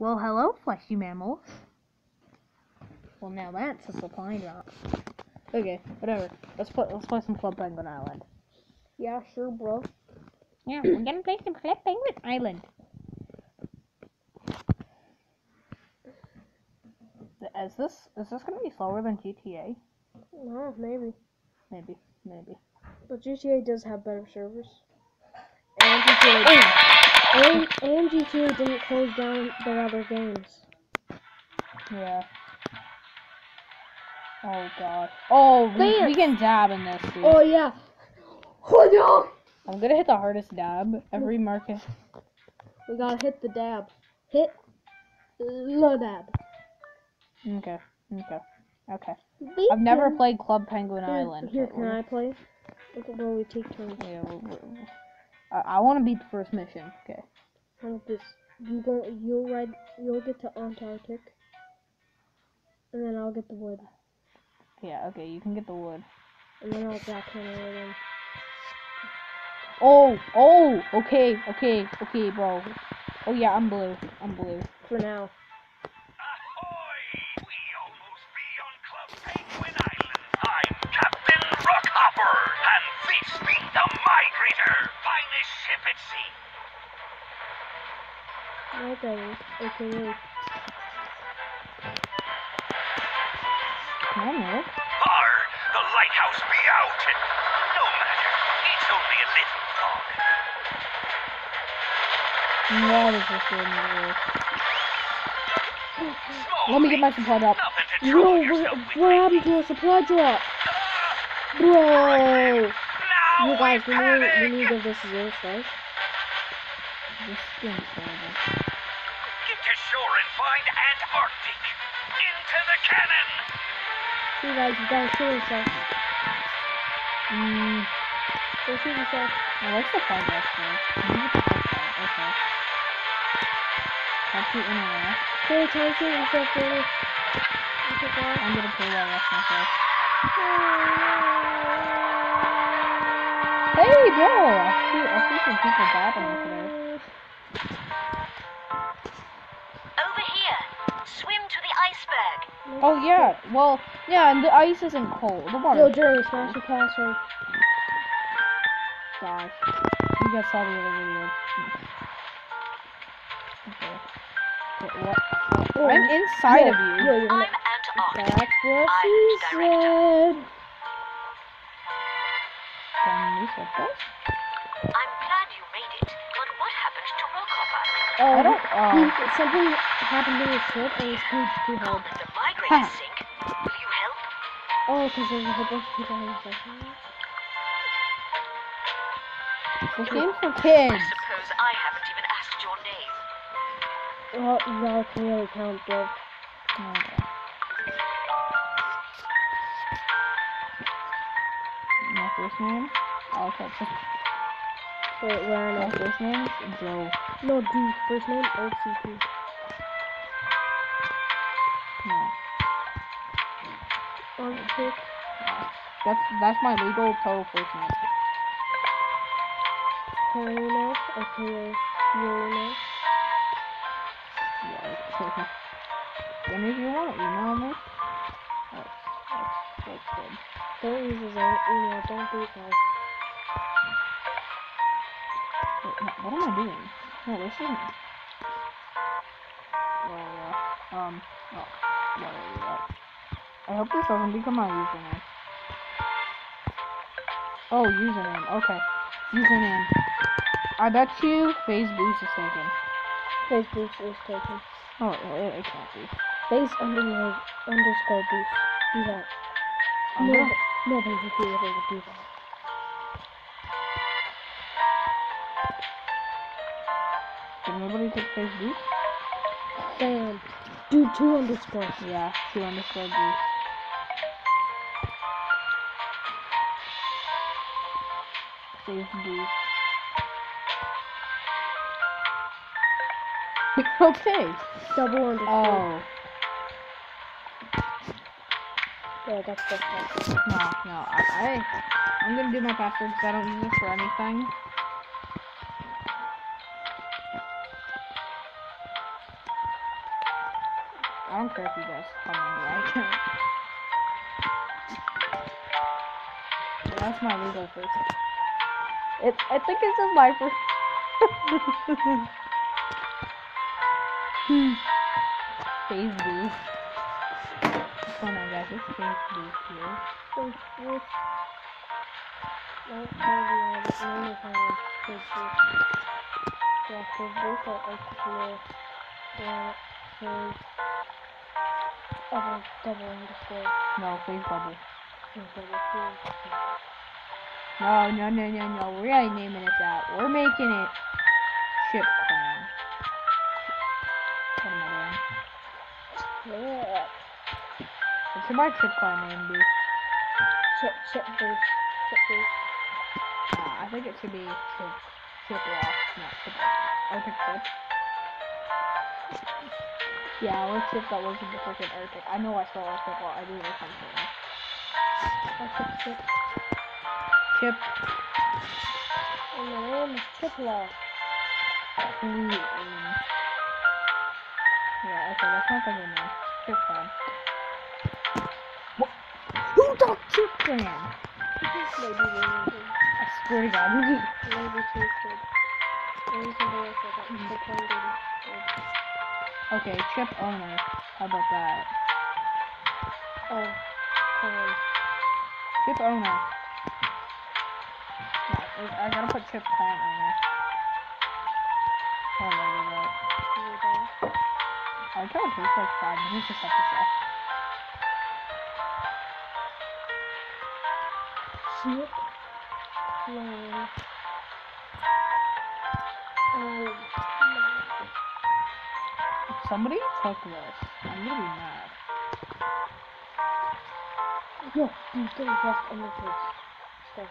Well, hello, fleshy mammals. Well, now that's a supply drop. Okay, whatever. Let's play. Let's play some Club Penguin Island. Yeah, sure, bro. Yeah, we're gonna play some Club Penguin Island. Is this is this gonna be slower than GTA? No, maybe. Maybe, maybe. But GTA does have better servers. And GTA, oh! And, and GTA didn't close down their other games. Yeah. Oh god. Oh, we, we can dab in this, dude. Oh yeah. Oh no! I'm gonna hit the hardest dab. Every market. We gotta hit the dab. Hit the dab. Okay. Okay. Okay. I've never played Club Penguin Here, Island. Here, can we'll- I play? Look at where we take turns. Yeah. We'll, we'll, I, I want to beat the first mission. Okay. How about this? You go. You'll ride. You'll get to Aunt Arctic. And then I'll get the wood. Yeah. Okay. You can get the wood. And then I'll jackhammer them. Oh. Oh. Okay. Okay. Okay, bro. Oh yeah. I'm blue. I'm blue. For now. Ahoy! We almost be on Club Penguin Island. I'm Captain Rockhopper, and this be the Migrator, finest ship at sea. Okay. Okay. Wait. Come on, Eric. Arr, the lighthouse be out. No matter, it's only a little fog. What is this doing here? Small Let me get my supply drop. Bro, what, what happened to a supply drop? Bro! You guys, we need, we need to give this zero stars. This skin's horrible. Get to shore and find Aunt Arctic. Into the cannon. You guys, you gotta shoot yourself. Mm, Go shoot yourself. I like the five drop though. I need to put that. Okay. That's the internet. Hey, try to shoot yourself, Danny. You took off. I'm gonna play that rest myself. Hey, bro! I see, I see some people dabbing over there. Over here. Swim to the iceberg. Oh yeah, well, yeah, and the ice isn't cold. The water. Yo, Jerry, smash your password. Gosh, you guys saw the other video. Okay. Okay, what? Oh, I'm inside yo, of you. Yo, you're I'm Aunt Arctic. that's what I'm she director. said. Can you Rockhopper? Oh, I don't- uh, oh. he- something happened to his ship and his page too hard. the migrator Huh. sink? Will you help? Oh, because there's a whole bunch of people having sex. with him. This game's for I kids. suppose I haven't even asked your name. Well, that can really count, bro. Okay. My first name? Oh, okay. Wait, where My I know. first name is Joe. No, dude, first name OCP. No. Arctic. That's that's my legal total first name. Karina. Okay, Yuna. Yeah. okay. And if you want to email me, that's, that's, that's good. Don't use his own email. Don't do it, guys. Wait, no, what am I doing? No, this isn't. Well, yeah. Um, oh, whatever. I hope this doesn't become my username. Oh, username. Okay. Username. I bet you phase boost is taken. Face boost is taken. Oh, it, it can't be. Face underscore underscore boost. Do that. No, nobody would be able to do that. Did nobody take phase boost? Bam. Um, do two underscores. Yeah, two underscore boost. Phase boost. okay. Double underscore. Oh. Yeah, that's one. No, no, I, I, I'm gonna do my password because I don't use it for anything. Don't care if you guys comment like. That's my legal first. It, I think it's just my first. Phase. What's going on, guys? It's phase boost here. The name of how first boost. Yeah, phase. Double, double underscore. No, phase bubble. Yeah, double. No, no, no, no, no. We're not naming it that. We're making it Chip Clan. What am I doing? Yeah. What should my Chip name be? Chip, chip boost. Chip boost. Uh, I think it should be Chip, Chip Rock, not Chip Rock. Arctic Chip. Yeah, let's see if that was in the freaking Arctic. I know I saw Arctic well, I do this something. Oh, chip, chip. Chip And the name is Chiplaw. Clean. Yeah, okay, that's not the good name. Chip Clan. What? Who thought Chip Clan? Maybe maybe I swear to God, who did? maybe tasted. Maybe somebody else like that. Chip Clan Okay, Chip owner. How about that? Oh. Chip owner. Yeah, I gotta put Chip Clan oh, owner. Oh. You're done. I to take like five minutes to set this up. Oh, If somebody took this, I'm gonna be mad. Yo, dude, get his left on the face. Stay.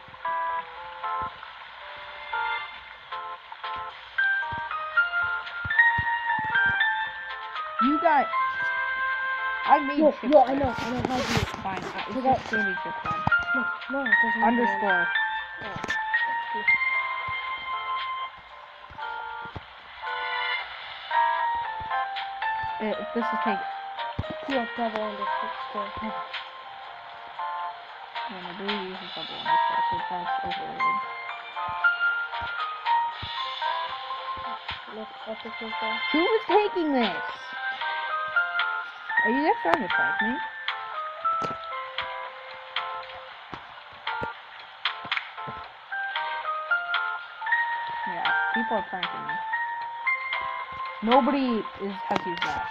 You got. I made Yo, yo, I know, I know how to do it. Fine, uh, it's just gonna be No, no, it doesn't. Underscore. Oh. Uh, If this is take. Yeah, double underscore. And I believe it uses double underscore, so that's overrated. Look, that's the first one. Who is taking this? Are you guys trying to prank me? Yeah, people are pranking me. Nobody is has used that.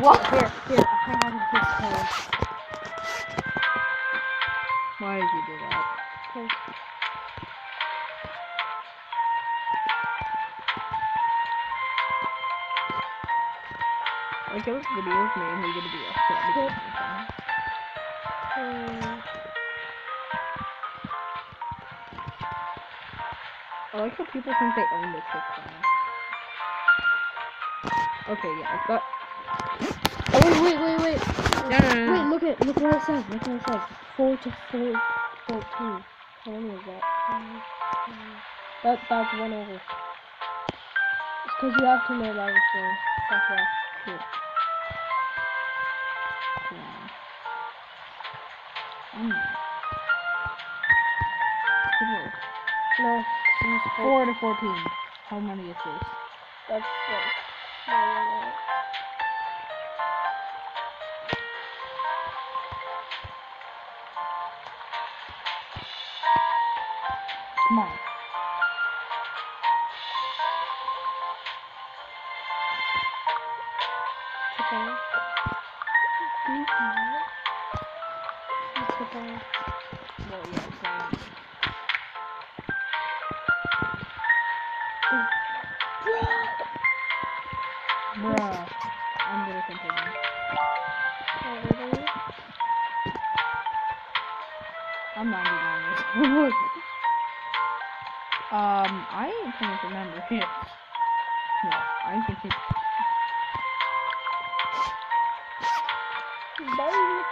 What? Here, here, I can fix color. Why did you do that? Okay. Like, this video is mainly gonna be upset because I like how people think they own the clan. Okay, yeah, i but oh, wait, wait, wait, wait. no, no, no, Wait, no. look at, look what it says, look what it says. 4 to 4, 14. How many is that? Um, um, That, that's one over. It's because you have to know that it's wrong. That's why. Chip clan. Mm. Four. No, it's Four to fourteen. How many is this? That's one. No, no, no. Come on. Chicken. Chicken. Well, yeah, so Bruh. was Um, I can't remember here. No, I think it's... Baby!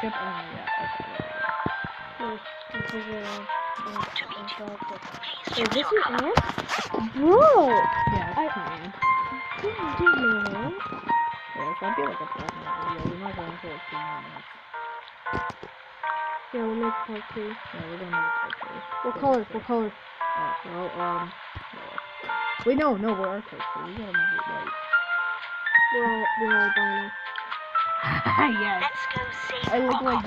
Ship only, yeah, okay. Wait, this is Ant? Bro! Yeah, it's I, Ant. Didn't get you, man. Yeah, it's gonna be like a 12 minute video. We're not going for a 10 minutes. Yeah, we'll make part two. Yeah, we're gonna make it like What color? What color? Uh, well, um, yeah. wait, no, no, we're our character. We gotta make it white. We're all we're all vinyl. yes. Let's go save I look like.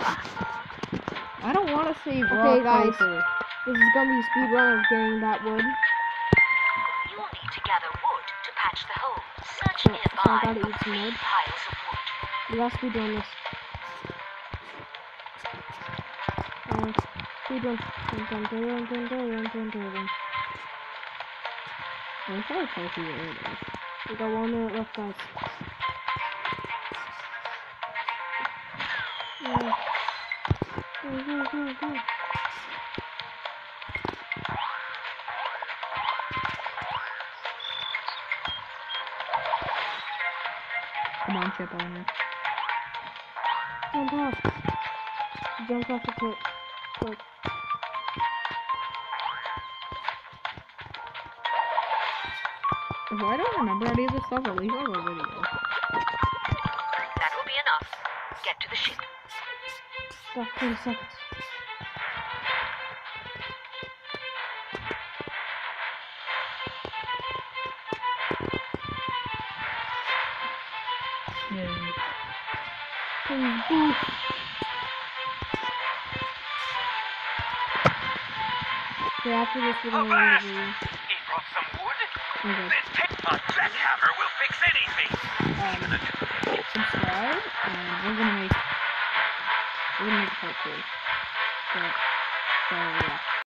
I don't want to save Okay, Rock guys. Paper. This is gonna be a speed run of getting that wood. You'll need to gather wood to patch the holes. Search So- so I nearby gotta for eat some three wood. piles of wood. We gotta speed run this. Dun, dun, dun, dun, dun, dun, dun, dun, dun. I'm sorry if I see. We got one minute left, guys. Yeah. Go, go, go, go. Come on, chip on. Jump off. Jump off the cliff. Cliff. If I don't remember any of this stuff, at least I'll go video. That will be enough. Get to the ship. Got 30 seconds. Yeah. Please boost. Okay, after this, we're. He brought some wood. Okay. A jackhammer will fix anything. Um, subscribe, and we're gonna make we're gonna make a part two. So, so.